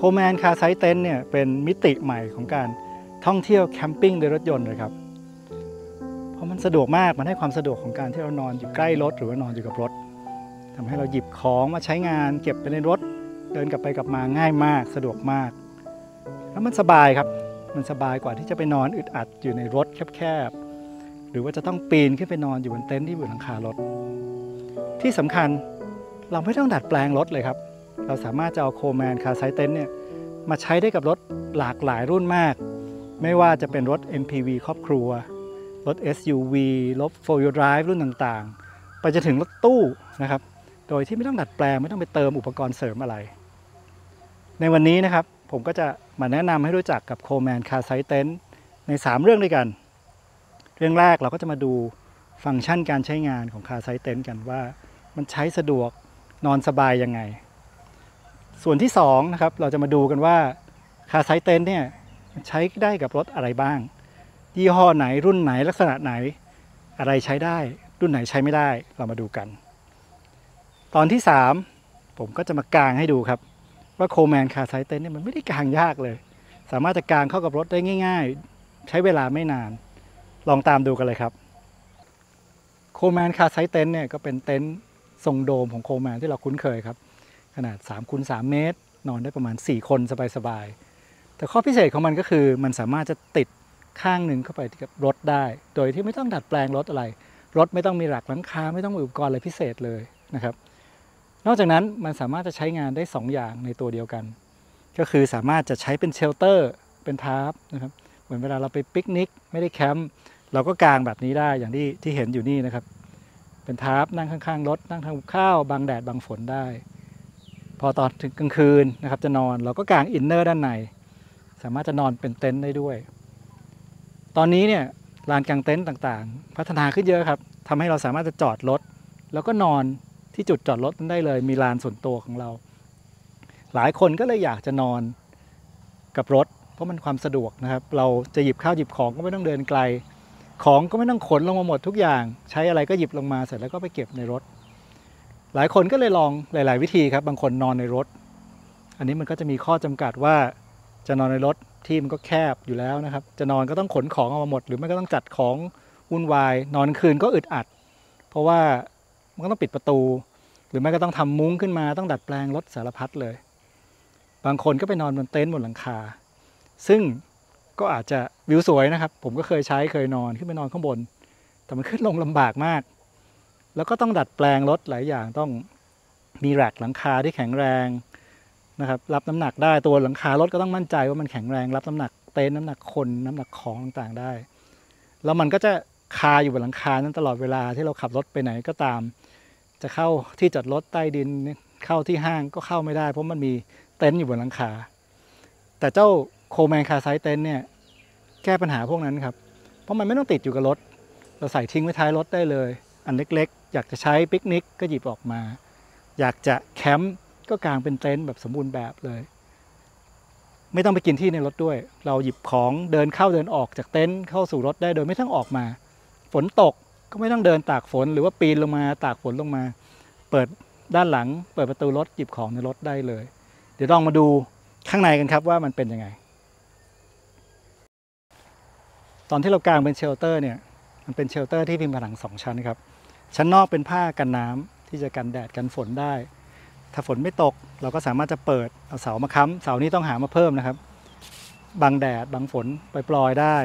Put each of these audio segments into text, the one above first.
โคแมนคาไซเต็นเนี่ยเป็นมิติใหม่ของการท่องเที่ยวแคมปิ้งโดยรถยนต์เลยครับ เพราะมันสะดวกมาก มันให้ความสะดวกของการที่เรานอนอยู่ใกล้รถ หรือว่านอนอยู่กับรถทำให้เราหยิบของมาใช้งานเก็บไปในรถ เดินกลับไปกลับมาง่ายมาก สะดวกมาก แล้วมันสบายครับ มันสบายกว่าที่จะไปนอนอึดอัดอยู่ในรถแคบๆ หรือว่าจะต้องปีนขึ้นไปนอนอยู่บนเต็นท์ที่อยู่หลังคารถ ที่สำคัญเราไม่ต้องดัดแปลงรถเลยครับ เราสามารถจะเอาโคแมนคาไซเต็นเนี่ยมาใช้ได้กับรถหลากหลายรุ่นมาก ไม่ว่าจะเป็นรถ MPV ครอบครัว รถ SUV รถ 4 wheel drive รุ่นต่างๆ ไปจนถึงรถตู้นะครับ โดยที่ไม่ต้องดัดแปลงไม่ต้องไปเติมอุปกรณ์เสริมอะไร ในวันนี้นะครับผมก็จะมาแนะนำให้รู้จักกับโคแมนคาไซเต็นใน 3 เรื่องด้วยกัน เรื่องแรกเราก็จะมาดูฟังก์ชันการใช้งานของคาไซเต็นกันว่ามันใช้สะดวกนอนสบายยังไง ส่วนที่2นะครับเราจะมาดูกันว่าคาไซเต็นเนี่ยใช้ได้กับรถอะไรบ้าง ยี่ห้อไหนรุ่นไหนลักษณะไหน อะไรใช้ได้ รุ่นไหนใช้ไม่ได้เรามาดูกัน ตอนที่ 3 ผมก็จะมากางให้ดูครับ ว่าโคแมนคาไซเต็นเนี่ยมันไม่ได้กางยากเลย สามารถจะกางเข้ากับรถได้ง่าย ๆ ใช้เวลาไม่นาน ลองตามดูกันเลยครับโคแมนคาไซเต็นเนี่ยก็เป็นเต็นท์ทรงโดมของโคแมนที่เราคุ้นเคยครับ ขนาด3คูณ3เมตร นอนได้ประมาณ 4 คนสบายๆ แต่ข้อพิเศษของมันก็คือมันสามารถจะติดข้างหนึ่งเข้าไปกับรถได้ โดยที่ไม่ต้องดัดแปลงรถอะไร รถไม่ต้องมีหลักหลังคาไม่ต้องมีอุปกรณ์อะไรพิเศษเลยนะครับ นอกจากนั้นมันสามารถจะใช้งานได้ 2 อย่างในตัวเดียวกัน ก็คือสามารถจะใช้เป็น shelter เป็น tarp นะครับเหมือนเวลาเราไปปิกนิกไม่ได้แคมป์เราก็กางแบบนี้ได้อย่างที่ที่เห็นอยู่นี่นะครับ เป็น tarp นั่งข้างๆรถนั่งทำข้าวบังแดดบังฝนได้ พอตอนถึงกลางคืนนะครับจะนอนเราก็กาง inner ด้านในสามารถจะนอนเป็นเต็นท์ได้ด้วย ตอนนี้เนี่ยลานกางเต็นท์ต่างๆ พัฒนาขึ้นเยอะครับทำให้เราสามารถจะจอดรถ แล้วก็นอนที่จุดจอดรถนั้นได้เลย มีลานส่วนตัวของเรา หลายคนก็เลยอยากจะนอนกับรถ เพราะมันความสะดวกนะครับ เราจะหยิบข้าวหยิบของก็ไม่ต้องเดินไกล ของก็ไม่ต้องขนลงมาหมดทุกอย่าง ใช้อะไรก็หยิบลงมาเสร็จแล้วก็ไปเก็บในรถ หลายคนก็เลยลองหลาย ๆ วิธีครับ บางคนนอนในรถ อันนี้มันก็จะมีข้อจำกัดว่าจะนอนในรถที่มันก็แคบอยู่แล้วนะครับ จะนอนก็ต้องขนของออกมาหมด หรือไม่ก็ต้องจัดของวุ่นวาย นอนคืนก็อึดอัด เพราะว่ามันก็ต้องปิดประตู หรือไม่ก็ต้องทำมุ้งขึ้นมา ต้องดัดแปลงรถสารพัดเลย บางคนก็ไปนอนบนเต็นท์บนหลังคา ซึ่งก็อาจจะวิวสวยนะครับ ผมก็เคยใช้เคยนอนขึ้นไปนอนข้างบน แต่มันขึ้นลงลำบากมาก แล้วก็ต้องดัดแปลงรถหลายอย่างต้องมีแรกหลังคาที่แข็งแรงนะครับรับน้ำหนักได้ตัวหลังคารถก็ต้องมั่นใจว่ามันแข็งแรง รับน้ำหนักเต็นท์น้ำหนักคนน้ำหนักของต่างๆได้ แล้วมันก็จะคาอยู่บนหลังคานั้นตลอดเวลาที่เราขับรถไปไหนก็ตาม จะเข้าที่จอดรถใต้ดินเข้าที่ห้างก็เข้าไม่ได้ เพราะมันมีเต็นท์อยู่บนหลังคา แต่เจ้าโคแมนคาไซเต็นท์เนี่ยแก้ปัญหาพวกนั้นครับ เพราะมันไม่ต้องติดอยู่กับรถ เราใส่ทิ้งไว้ท้ายรถได้เลย อันเล็ก อยากจะใช้ปิกนิกก็หยิบออกมา อยากจะแคมป์ก็กางเป็นเต็นท์แบบสมบูรณ์แบบเลย ไม่ต้องไปกินที่ในรถด้วย เราหยิบของเดินเข้าเดินออกจากเต็นท์เข้าสู่รถได้โดยไม่ต้องออกมา ฝนตกก็ไม่ต้องเดินตากฝนหรือว่าปีนลงมาตากฝนลงมา เปิดด้านหลัง เปิดประตูรถหยิบของในรถได้เลย เดี๋ยวลองมาดูข้างในกันครับว่ามันเป็นยังไง ตอนที่เรากางเป็น shelter เนี่ย มันเป็น shelter ที่มีผนังสองชั้นครับ ชั้นนอกเป็นผ้ากันน้ำที่จะกันแดดกันฝนได้ ถ้าฝนไม่ตกเราก็สามารถจะเปิดเอาเสามาค้ำเสานี้ต้องหามาเพิ่มนะครับ บังแดดบังฝนปล่อยได้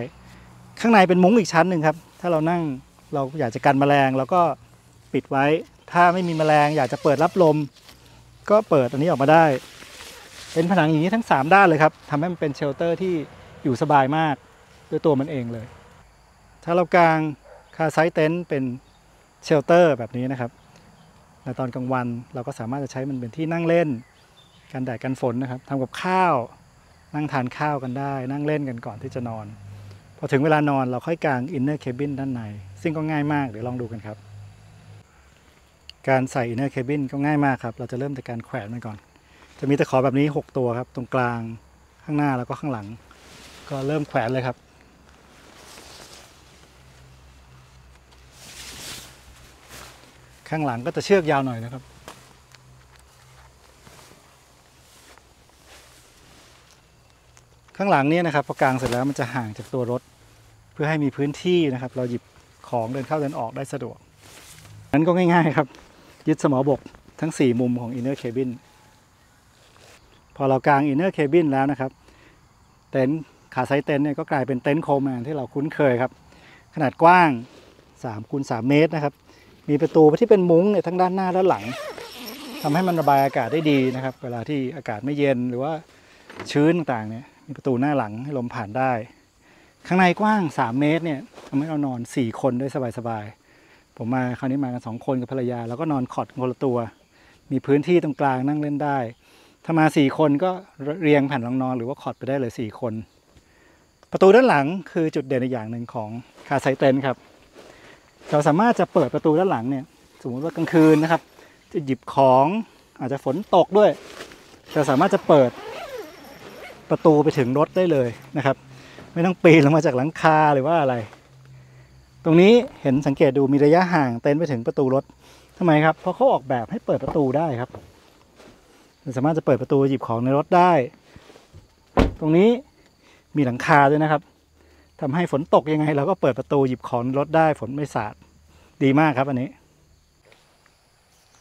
ข้างในเป็นมุ้งอีกชั้นหนึ่งครับ ถ้าเรานั่งเราอยากจะกันแมลงเราก็ปิดไว้ ถ้าไม่มีแมลงอยากจะเปิดรับลม ก็เปิดอันนี้ออกมาได้ เป็นผนังอย่างนี้ทั้ง 3 ด้านเลยครับทำให้มันเป็น shelter ที่อยู่สบายมากด้วยตัวมันเองเลย ถ้าเรากาง car side tent เป็น shelter แบบนี้นะครับในตอนกลางวันเราก็สามารถจะใช้มันเป็นที่นั่งเล่นกันแดดกันฝนนะครับทำกับข้าว นั่งทานข้าวกันได้ นั่งเล่นกันก่อนที่จะนอน พอถึงเวลานอนเราค่อยกาง inner cabin ด้านใน ซึ่งก็ง่ายมากเดี๋ยวลองดูกันครับ การใส่ inner cabin ก็ง่ายมากครับ เราจะเริ่มจากการแขวนมันก่อน จะมีตะขอแบบนี้ 6 ตัวครับ ตรงกลางข้างหน้าแล้วก็ข้างหลัง ก็เริ่มแขวนเลยครับ ข้างหลังก็จะเชือกยาวหน่อยนะครับ ข้างหลังนี่ยนะครับพอกางเสร็จแล้วมันจะห่างจากตัวรถ เพื่อให้มีพื้นที่นะครับ เราหยิบของเดินเข้าเดินออกได้สะดวกนั้นก็ง่ายๆครับ ยึดสมอบกทั้ง 4 มุมของ inner cabin พอเรากาง inner cabin แล้วนะครับ เต็นท์ขาไซส์เต็นท์เนี่ยก็กลายเป็นเต็นท์โคลแมนที่เราคุ้นเคยครับ ขนาดกว้าง3คูณ3เมตรนะครับ มีประตูที่เป็นมุ้งเนี่ยทั้งด้านหน้าและหลังทำให้มันระบายอากาศได้ดีนะครับ เวลาที่อากาศไม่เย็นหรือว่าชื้นต่างๆเนี่ยมีประตูหน้าหลังให้ลมผ่านได้ ข้างในกว้าง 3 เมตรเนี่ยทำให้เรานอน 4 คนได้สบายๆผมมาคราวนี้มากัน2คนกับภรรยา แล้วก็นอนคอดคนละตัว มีพื้นที่ตรงกลางนั่งเล่นได้ ถ้ามา 4 คนก็เรียงแผ่นรองนอนหรือว่าคอดไปได้เลย 4 คน ประตูด้านหลังคือจุดเด่นอีกอย่างหนึ่งของคาไซเต็นครับ เราสามารถจะเปิดประตูด้านหลังเนี่ยสมมติว่ากลางคืนนะครับ จะหยิบของอาจจะฝนตกด้วย เราสามารถจะเปิดประตูไปถึงรถได้เลยนะครับ ไม่ต้องปีนลงมาจากหลังคาหรือว่าอะไร ตรงนี้เห็นสังเกตดูมีระยะห่างเต็นท์ไปถึงประตูรถทำไมครับเพราะเขาออกแบบให้เปิดประตูได้ครับสามารถจะเปิดประตูหยิบของในรถได้ ตรงนี้มีหลังคาด้วยนะครับ ทำให้ฝนตกยังไง เราก็เปิดประตูหยิบของรถได้ฝนไม่สาดดีมากครับอันนี้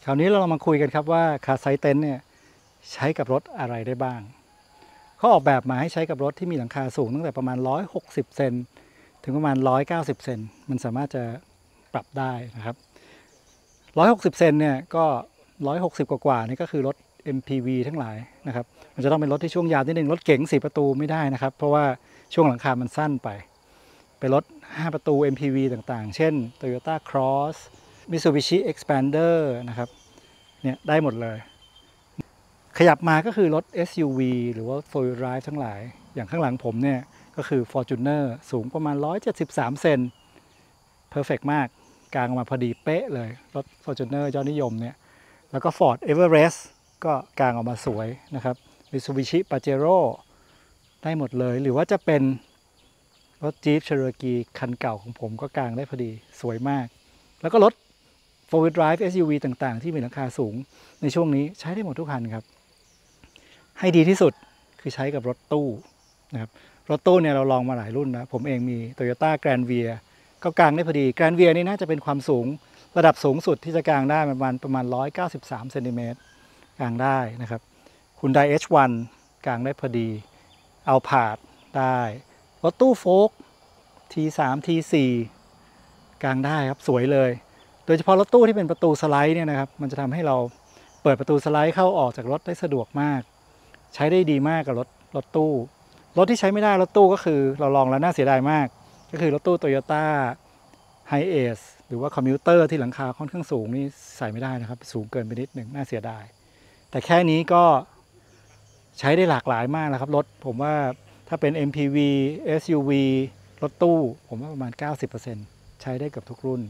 คราวนี้เรามาคุยกันครับว่าคาไซเต็นเนี่ยใช้กับรถอะไรได้บ้างเขาออกแบบมาให้ใช้กับรถที่มีหลังคาสูงตั้งแต่ประมาณ 160 เซนถึงประมาณ 190 เซนมันสามารถจะปรับได้นะครับ 160 เซนเนี่ยก็ 160 กว่าๆนี่ก็คือรถ MPV ทั้งหลายนะครับ มันจะต้องเป็นรถที่ช่วงยาวนิดนึง รถเก๋ง4ประตูไม่ได้นะครับ เพราะว่า ช่วงหลังคามันสั้นไปเป็นรถ 5 ประตู MPV ต่างๆ เช่น Toyota Cross Mitsubishi Expander นะครับ เนี่ยได้หมดเลย ขยับมาก็คือรถ SUV หรือว่า Four Drive ทั้งหลาย อย่างข้างหลังผมเนี่ย ก็คือ Fortuner สูงประมาณ 173 เซน perfect มาก กลางออกมาพอดีเป๊ะเลย รถ Fortuner ยอดนิยมเนี่ย แล้วก็ Ford Everest ก็กลางออกมาสวยนะครับ Mitsubishi Pajero ได้หมดเลย หรือว่าจะเป็นรถ Jeep Cherokee คันเก่าของผมก็กลางได้พอดีสวยมาก แล้วก็รถ four wheel drive SUV ต่างๆ ที่มีหลังคาสูงในช่วงนี้ใช้ได้หมดทุกคันครับ ให้ดีที่สุดคือใช้กับรถตู้นะครับรถตู้เนี่ยเราลองมาหลายรุ่นนะ ผมเองมี Toyota Grand v i a ก็กลางได้พอดี Grand v i a นี่น่าจะเป็นความสูงระดับสูงสุดที่จะกลางได้ประมาณประมาณ 193เซนติเมตรกลางได้นะครับ Hyundai H1 กลางได้พอดี เอาผาดได้ รถตู้โฟก T3 T4 กลางได้ครับสวยเลย โดยเฉพาะรถตู้ที่เป็นประตูสไลด์เนี่ยนะครับ มันจะทำให้เราเปิดประตูสไลด์เข้าออกจากรถได้สะดวกมาก ใช้ได้ดีมากกับรถรถตู้ รถที่ใช้ไม่ได้รถตู้ก็คือเราลองแล้วน่าเสียดายมาก ก็คือรถตู้ Toyota Hiace หรือว่า Commuter ที่หลังคาค่อนข้างสูงนี่ใส่ไม่ได้นะครับ สูงเกินไปนิดหนึ่งน่าเสียดาย แต่แค่นี้ก็ ใช้ได้หลากหลายมากนะครับรถผมว่าถ้าเป็น MPV SUV รถตู้ ผมว่าประมาณ 90%ใช้ได้กับทุกรุ่น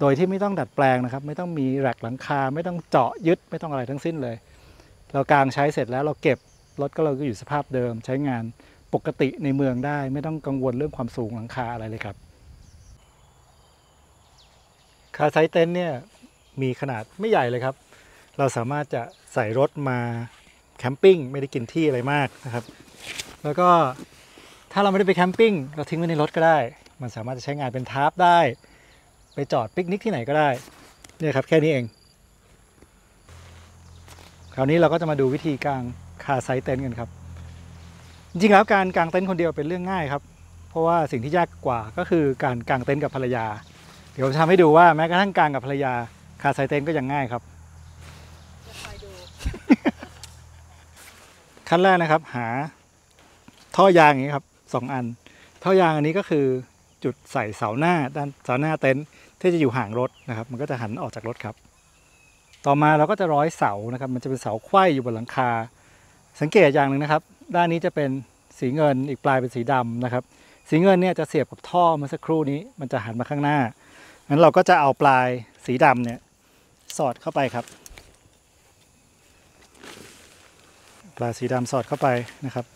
โดยที่ไม่ต้องดัดแปลงนะครับ ไม่ต้องมีแรกหลังคา ไม่ต้องเจาะยึด ไม่ต้องอะไรทั้งสิ้นเลย เรากางใช้เสร็จแล้วเราเก็บรถก็เราก็อยู่สภาพเดิม ใช้งานปกติในเมืองได้ ไม่ต้องกังวลเรื่องความสูงหลังคาอะไรเลยครับคาไซเต็นท์เนี่ยมีขนาดไม่ใหญ่เลยครับ เราสามารถจะใส่รถมา แคมปิ้งไม่ได้กินที่อะไรมากนะครับ แล้วก็ถ้าเราไม่ได้ไปแคมปิ้งเราทิ้งไว้ในรถก็ได้ มันสามารถจะใช้งานเป็น tarp ได้ ไปจอดปิกนิกที่ไหนก็ได้เนี่ยครับแค่นี้เอง คราวนี้เราก็จะมาดูวิธีกาง car side tent กันครับ จริงๆแล้วการกางเต็นท์คนเดียวเป็นเรื่องง่ายครับ เพราะว่าสิ่งที่ยากกว่าก็คือการกางเต็นท์กับภรรยา เดี๋ยวผมจะทำให้ดูว่าแม้กระทั่งกางกับภรรยา car side tent ก็ยังง่ายครับ จะคอยดู ขั้นแรกนะครับ หา ท่อยางอย่างนี้ครับสองอัน ท่อยางอันนี้ก็คือจุดใส่เสาหน้าด้านเสาหน้าเต็นท์ที่จะอยู่ห่างรถนะครับ มันก็จะหันออกจากรถครับ ต่อมาเราก็จะร้อยเสานะครับ มันจะเป็นเสาไขว้อยู่บนหลังคา สังเกตอย่างหนึ่งนะครับ ด้านนี้จะเป็นสีเงินอีกปลายเป็นสีดำนะครับ สีเงินเนี่ยจะเสียบกับท่อเมื่อสักครู่นี้ มันจะหันมาข้างหน้างั้นเราก็จะเอาปลายสีดำเนี่ยสอดเข้าไปครับ ป ลายสีดำสอดเข้าไปนะครับ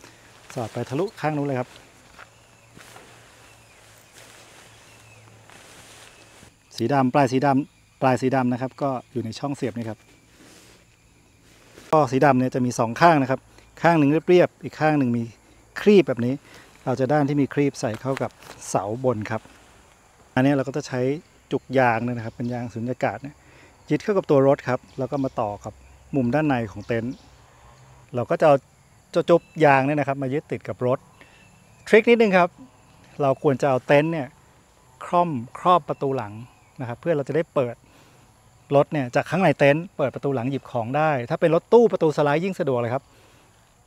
สอดไปทะลุข้างนู้นเลยครับ สีดำปลายสีดำปลายสีดำนะครับ ก็อยู่ในช่องเสียบนี่ครับก็สีดำเนี่ยจะมีสองข้างนะครับ ข้างหนึ่งเรียบๆอีกข้างหนึ่งมีครีบแบบนี้ เราจะด้านที่มีครีบใส่เข้ากับเสาบนครับ อันนี้เราก็จะใช้จุกยางเนี่ยนะครับเป็นยางสุญญากาศเนี่ยยึดเข้ากับตัวรถครับ แล้วก็มาต่อกับมุมด้านในของเต็นท์ เราก็จะเอาจ,จุบยางเนี่ยนะครับมายึดติดกับรถ ทริคนิดนึงครับ เราควรจะเอาเต็นท์เนี่ยคล่อมครอบประตูหลังนะครับเพื่อเราจะได้เปิดรถเนี่ยจากข้างในเต็นท์เปิดประตูหลังหยิบของได้ ถ้าเป็นรถตู้ประตูสไลด์ยิ่งสะดวกเลยครับ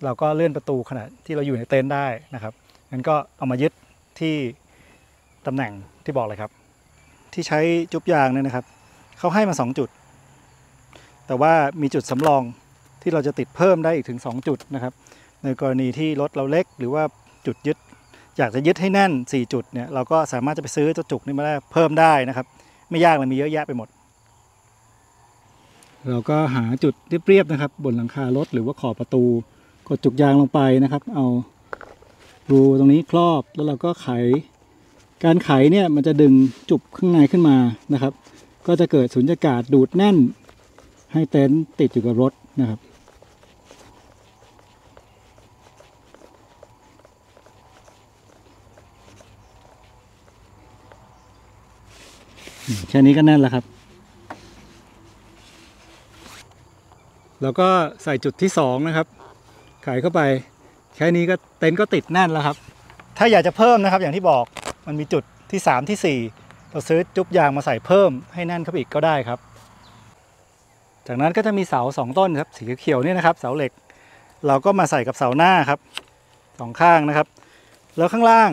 เราก็เลื่อนประตูขณะที่เราอยู่ในเต็นท์ได้นะครับงั้นก็เอามายึดที่ตำแหน่งที่บอกเลยครับ ที่ใช้จุบยางเนี่ยนะครับเขาให้มา 2 จุด แต่ว่ามีจุดสำรอง ที่เราจะติดเพิ่มได้อีกถึง 2 จุดนะครับ ในกรณีที่รถเราเล็ก หรือว่าจุดยึดอยากจะยึดให้แน่น 4 จุดเนี่ยเราก็สามารถจะไปซื้อเจ้าจุกนี้มาได้เพิ่มได้นะครับ ไม่ยากเลยมีเยอะแยะไปหมด เราก็หาจุดเรียบๆนะครับ บนหลังคารถหรือว่าขอบประตูกดจุกยางลงไปนะครับ เอารูตรงนี้ครอบแล้วเราก็ไข การไขเนี่ยมันจะดึงจุบข้างในขึ้นมานะครับ ก็จะเกิดสุญญากาศดูดแน่นให้เต็นท์ติดอยู่กับรถนะครับ แค่นี้ก็แน่นแล้วครับ แล้วก็ใส่จุดที่สองนะครับไขเข้าไป แค่นี้ก็เต็นท์ก็ติดแน่นแล้วครับ ถ้าอยากจะเพิ่มนะครับอย่างที่บอกมันมีจุดที่3ที่4เราซื้อจุ๊บยางมาใส่เพิ่มให้แน่นเข้าไปอีกก็ได้ครับ จากนั้นก็จะมีเสาสองต้นครับสีเขียวเนี่ยนะครับ เสาเหล็ก เราก็มาใส่กับเสาหน้าครับสองข้างนะครับ แล้วข้างล่าง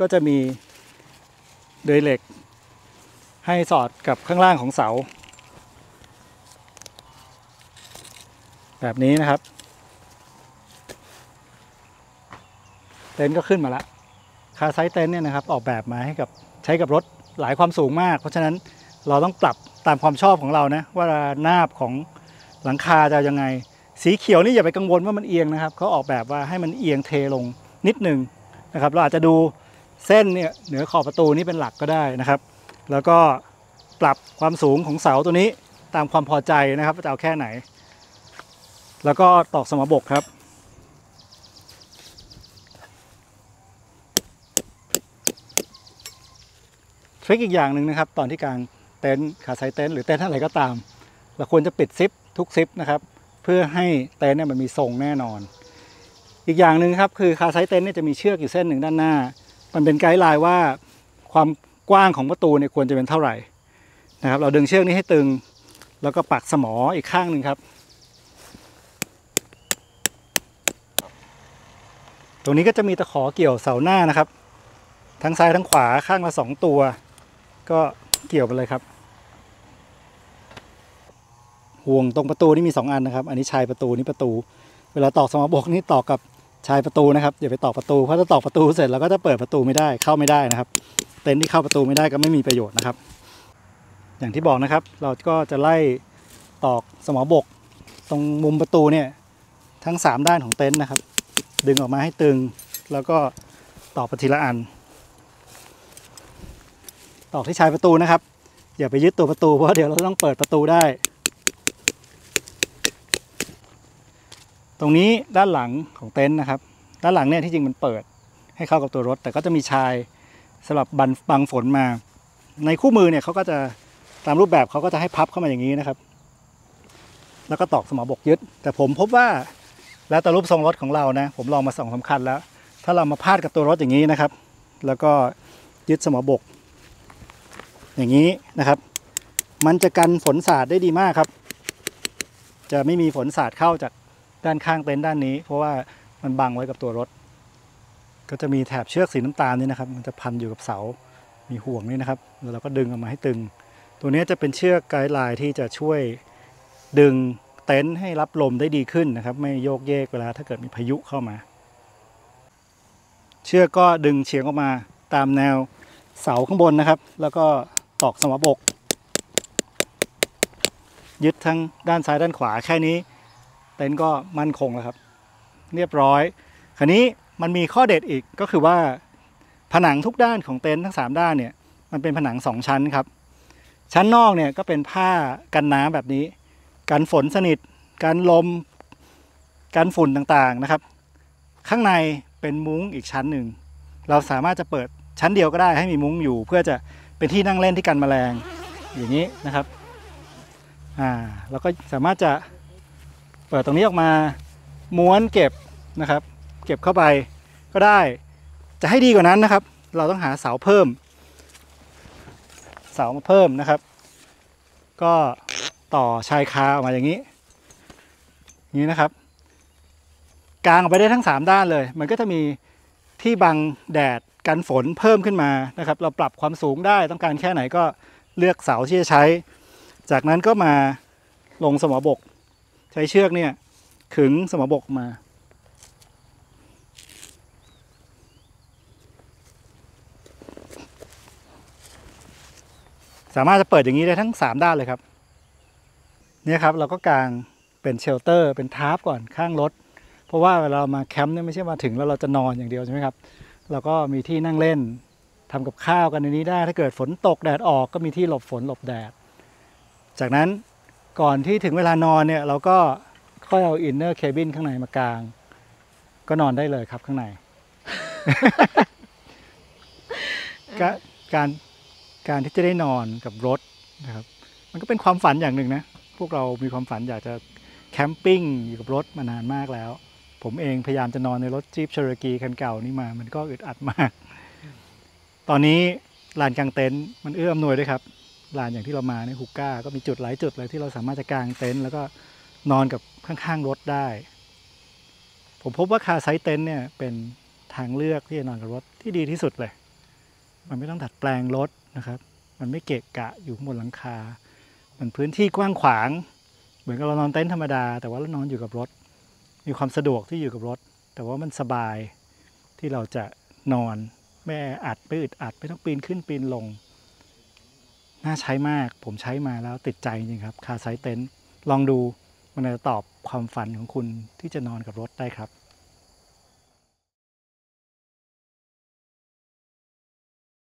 ก็จะมีเดยเหล็ก ให้สอดกับข้างล่างของเสา แบบนี้นะครับ เต็นท์ก็ขึ้นมาล้วคาไซส์เต็นท์เนี่ยนะครับ ออกแบบมาให้กับใช้กับรถหลายความสูงมาก เพราะฉะนั้นเราต้องปรับตามความชอบของเรานะว่าหน้าบของหลังคาจะยังไง สีเขียวนี่อย่าไปกังวลว่ามันเอียงนะครับเขาออกแบบว่าให้มันเอียงเทลงนิดหนึ่งนะครับ เราอาจจะดูเส้นเนี่ยเหนือขอบประตูนี่เป็นหลักก็ได้นะครับ แล้วก็ปรับความสูงของเสาตัวนี้ตามความพอใจนะครับว่าจะเอาแค่ไหน แล้วก็ตอกสมบกครับ ทริคอีกอย่างหนึ่งนะครับ ตอนที่กางเต็นท์ขาไซเต็นท์หรือเต็นท์อะไรก็ตาม เราควรจะปิดซิปทุกซิปนะครับ เพื่อให้เต็นท์เนี่ยมันมีทรงแน่นอน อีกอย่างหนึ่งครับคือคาไซเต็นท์เนี่ยจะมีเชือกอยู่เส้นหนึ่งด้านหน้า มันเป็นไกด์ไลน์ว่าความ กว้างของประตูเนี่ยควรจะเป็นเท่าไหร่นะครับ เราดึงเชือกนี้ให้ตึง แล้วก็ปักสมออีกข้างหนึ่งครับ ตรงนี้ก็จะมีตะขอเกี่ยวเสาหน้านะครับ ทั้งซ้ายทั้งขวาข้างละสองตัว ก็เกี่ยวไปเลยครับห่วงตรงประตูนี่มีสองอันนะครับ อันนี้ชายประตูนี่ประตู เวลาตอกสมอบกนี่ตอกกับ ชายประตูนะครับอย่าไปตอกประตูเพราะถ้าตอกประตูเสร็จเราก็จะเปิดประตูไม่ได้เข้าไม่ได้นะครับ เต็นท์ที่เข้าประตูไม่ได้ก็ไม่มีประโยชน์นะครับ อย่างที่บอกนะครับ เราก็จะไล่ตอกสมอบก ตรงมุมประตูเนี่ยทั้งสามด้านของเต็นท์นะครับ ดึงออกมาให้ตึง แล้วก็ตอกไปทีละอัน ตอกที่ชายประตูนะครับ อย่าไปยึดตัวประตูเพราะเดี๋ยวเราต้องเปิดประตูได้ ตรงนี้ด้านหลังของเต็นท์นะครับ ด้านหลังเนี่ยที่จริงมันเปิดให้เข้ากับตัวรถ แต่ก็จะมีชายสำหรับบันบังฝนมา ในคู่มือเนี่ยเขาก็จะตามรูปแบบเขาก็จะให้พับเข้ามาอย่างนี้นะครับ แล้วก็ตอกสมอบกยึด แต่ผมพบว่าแล้วแต่รูปทรงรถของเรานะ ผมลองมาสองสาคันแล้ว ถ้าเรามาพาดกับตัวรถอย่างนี้นะครับ แล้วก็ยึดสมอบก อย่างนี้นะครับ มันจะกันฝนสาดได้ดีมากครับ จะไม่มีฝนสาดเข้าจาก ด้านข้างเต็นท์ด้านนี้ เพราะว่ามันบังไว้กับตัวรถ ก็จะมีแถบเชือกสีน้ำตาลนี่นะครับ มันจะพันอยู่กับเสา มีห่วงนี่นะครับแล้วเราก็ดึงออกมาให้ตึง ตัวนี้จะเป็นเชือกไกด์ไลน์ที่จะช่วยดึงเต็นท์ให้รับลมได้ดีขึ้นนะครับ ไม่โยกเยกเวลาถ้าเกิดมีพายุเข้ามา เชือกก็ดึงเฉียงออกมาตามแนวเสาข้างบนนะครับ แล้วก็ตอกสมบกยึดทั้งด้านซ้ายด้านขวาแค่นี้ เต็นท์ก็มั่นคงแล้วครับ เรียบร้อย คราวนี้มันมีข้อเด็ดอีกก็คือว่า ผนังทุกด้านของเต็นท์ทั้งสามด้านเนี่ย มันเป็นผนังสองชั้นครับ ชั้นนอกเนี่ยก็เป็นผ้ากันน้ำแบบนี้ กันฝนสนิท กันลม กันฝุ่นต่างๆนะครับ ข้างในเป็นมุ้งอีกชั้นหนึ่ง เราสามารถจะเปิดชั้นเดียวก็ได้ให้มีมุ้งอยู่ เพื่อจะเป็นที่นั่งเล่นที่กันแมลงอย่างนี้นะครับ อ่าเราก็สามารถจะ เปิดตรงนี้ออกมาม้วนเก็บนะครับ เก็บเข้าไปก็ได้ จะให้ดีกว่านั้นนะครับ เราต้องหาเสาเพิ่ม เสามาเพิ่มนะครับ ก็ต่อชายคาออกมาอย่างนี้นี้นะครับ กางออกไปได้ทั้ง 3 ด้านเลย มันก็จะมีที่บังแดดกันฝนเพิ่มขึ้นมานะครับ เราปรับความสูงได้ต้องการแค่ไหนก็เลือกเสาที่จะใช้ จากนั้นก็มาลงสมอบก ใช้เชือกเนี่ย ขึงสมบกมา สามารถจะเปิดอย่างนี้ได้ทั้ง 3 ด้านเลยครับ เนี่ยครับเราก็กางเป็น shelter เป็น tarp ก่อนข้างรถ เพราะว่าเวลาเรามาแคมป์เนี่ยไม่ใช่มาถึงแล้วเราจะนอนอย่างเดียวใช่ไหมครับ เราก็มีที่นั่งเล่นทำกับข้าวกันในนี้ได้ ถ้าเกิดฝนตกแดดออกก็มีที่หลบฝนหลบแดด จากนั้น ก่อนที่ถึงเวลานอนเนี่ยเราก็ค่อยเอา inner cabin ข้างในมากาง ก็นอนได้เลยครับข้างในก็การการที่จะได้นอนกับรถนะครับ มันก็เป็นความฝันอย่างหนึ่งนะ พวกเรามีความฝันอยากจะแคมปิ้งอยู่กับรถมานานมากแล้ว ผมเองพยายามจะนอนในรถจี p เชอร์กีคันเก่านี่มา มันก็อึดอัดมาก ตอนนี้ลานกางเต็นท์มันเอื้ออำนวยด้วยครับ ลานอย่างที่เรามาในฮุกก้าก็มีจุดหลายจุดเลยที่เราสามารถจะกางเต็นท์แล้วก็นอนกับข้างๆรถได้ ผมพบว่า car side tent เนี่ยเป็นทางเลือกที่จะนอนกับรถที่ดีที่สุดเลย มันไม่ต้องดัดแปลงรถนะครับ มันไม่เกะกะอยู่บนหลังคา มันพื้นที่กว้างขวาง เหมือนกับเรานอนเต็นท์ธรรมดา แต่ว่าเรานอนอยู่กับรถ มีความสะดวกที่อยู่กับรถ แต่ว่ามันสบายที่เราจะนอนไม่อัดไม่อึดอัดไม่ต้องปีนขึ้นปีนลง น่าใช้มาก ผมใช้มาแล้วติดใจจริงครับ คาไซเต็นลองดูมันจะตอบความฝันของคุณที่จะนอนกับรถได้ครับ